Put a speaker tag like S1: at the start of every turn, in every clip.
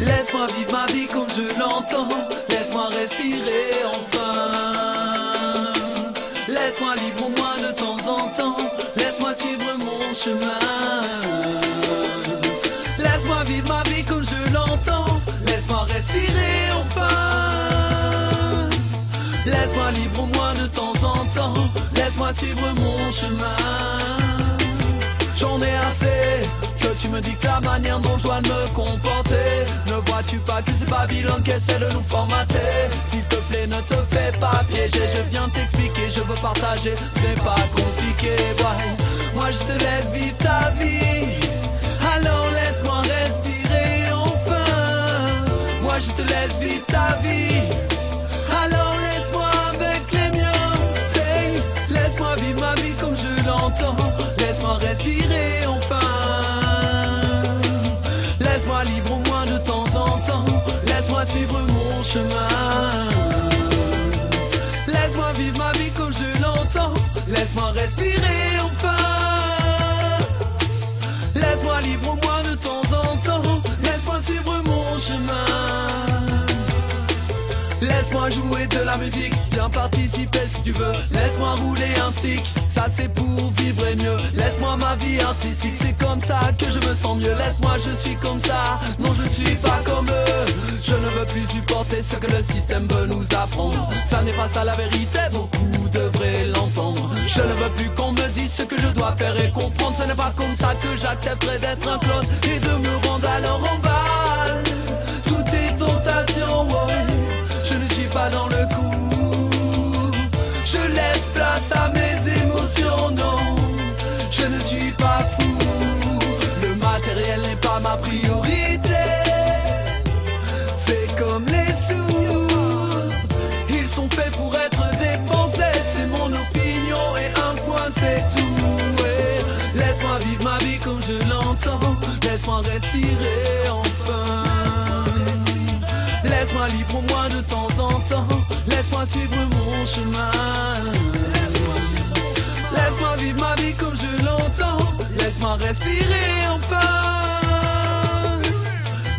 S1: Laisse-moi vivre ma vie comme je l'entends. Laisse-moi respirer enfin. Laisse-moi libre moi de temps en temps. Laisse-moi suivre mon chemin. Laisse-moi vivre ma vie comme je l'entends. Laisse-moi respirer enfin. Laisse-moi libre moi de temps en temps. Laisse-moi suivre mon chemin. J'en ai assez que tu me dis que la manière dont je dois me comporter. Ne vois-tu pas que c'est Babylone qui essaie de nous formater? S'il te plaît ne te fais pas piéger. Je viens t'expliquer, je veux partager. Ce n'est pas compliqué. Moi je te laisse vivre ta vie. Alors laisse-moi respirer enfin. Moi je te laisse vivre ta vie Laisse-moi respirer enfin. Laisse-moi libre au moins de temps en temps. Laisse-moi suivre mon chemin. Laisse-moi vivre ma vie comme je l'entends. Laisse-moi respirer Jouer de la musique, viens participer si tu veux. Laisse-moi rouler un cycle, ça c'est pour vibrer mieux. Laisse-moi ma vie artistique, c'est comme ça que je me sens mieux. Laisse-moi, je suis comme ça, non je suis pas comme eux. Je ne veux plus supporter ce que le système veut nous apprendre. Ça n'est pas ça la vérité, beaucoup devraient l'entendre. Je ne veux plus qu'on me dise ce que je dois faire et comprendre. Ce n'est pas comme ça que j'accepterai d'être un clone et de me rendre alors en val. Pas dans le coup. Je laisse place à mes émotions, non. Je ne suis pas fou. Le matériel n'est pas ma priorité. C'est comme les sous. Ils sont faits pour être dépensés. C'est mon opinion et un point, c'est tout. Laisse-moi vivre ma vie comme je l'entends. Laisse-moi respirer enfin. Laisse-moi de temps en temps. Laisse-moi suivre mon chemin. Laisse-moi vivre ma vie comme je l'entends. Laisse-moi respirer enfin.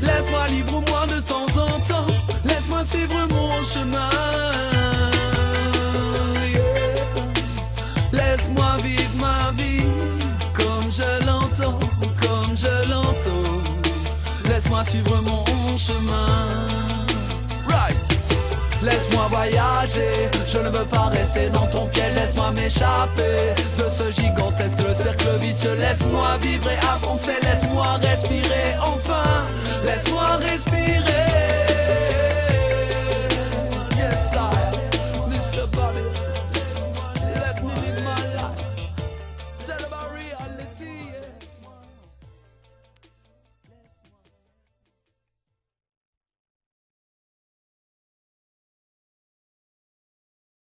S1: Laisse-moi libre moi de temps en temps. Laisse-moi suivre mon chemin. Laisse-moi vivre ma vie comme je l'entends, comme je l'entends. Laisse-moi suivre mon chemin. Je ne veux pas rester dans ton pied, laisse-moi m'échapper de ce gigantesque cercle vicieux. Laisse-moi vivre et avancer, laisse-moi respirer enfin, laisse-moi respirer.